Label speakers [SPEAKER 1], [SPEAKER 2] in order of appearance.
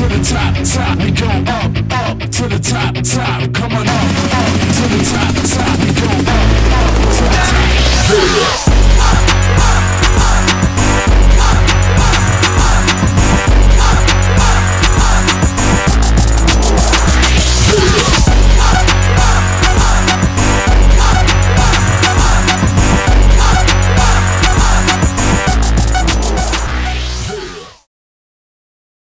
[SPEAKER 1] to the top, top. We go up, up to the top, top. Come on